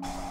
you